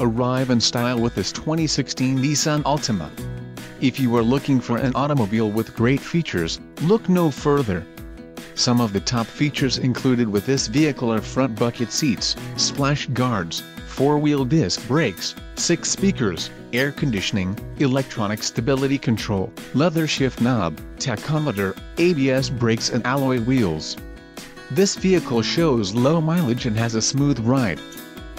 Arrive in style with this 2016 Nissan Altima. If you are looking for an automobile with great features, look no further. Some of the top features included with this vehicle are front bucket seats, splash guards, four-wheel disc brakes, six speakers, air conditioning, electronic stability control, leather shift knob, tachometer, ABS brakes and alloy wheels. This vehicle shows low mileage and has a smooth ride.